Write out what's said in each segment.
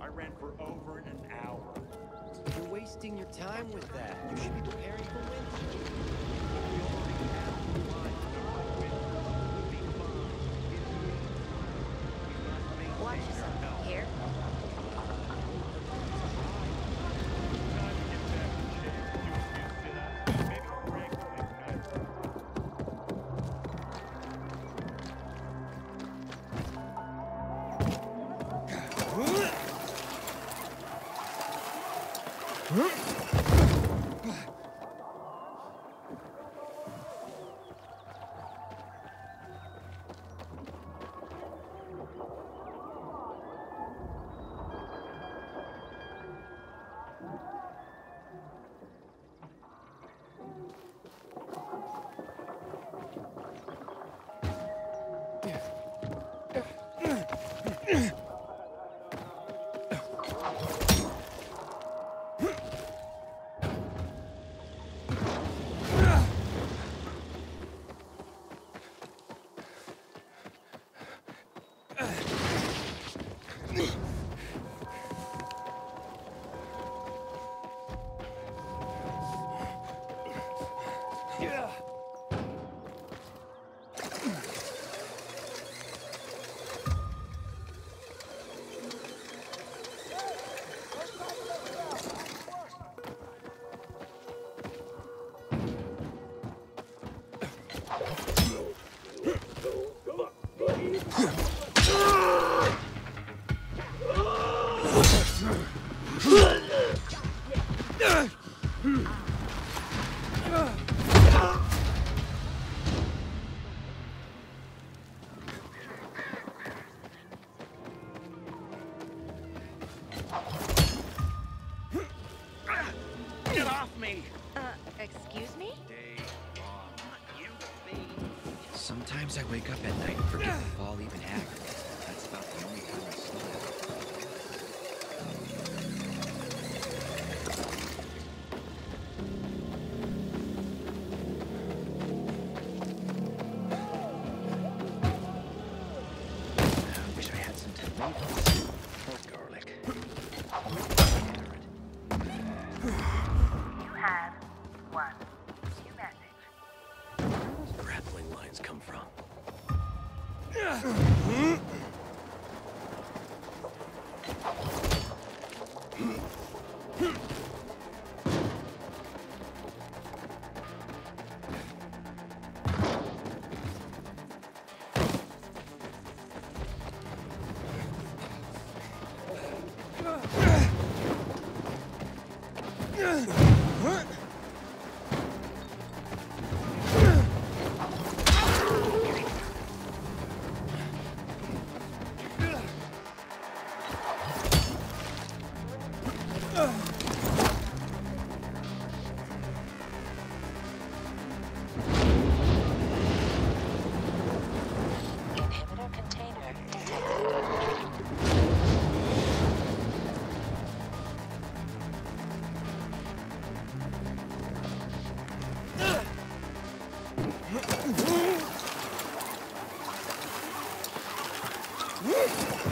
I ran for over an hour. You're wasting your time with that. You should be preparing for winter. Get Sometimes I wake up at night and forget the fall even happened. That's about the only time I garlic. You have one lines come from? Inhibitor Woo!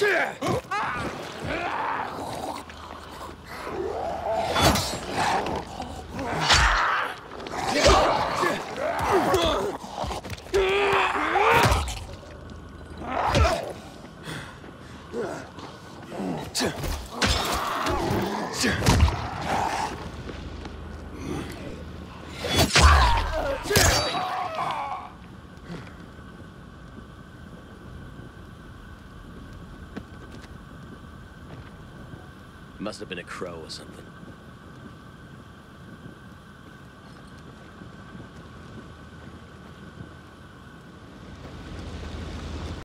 Yeah! Must have been a crow or something.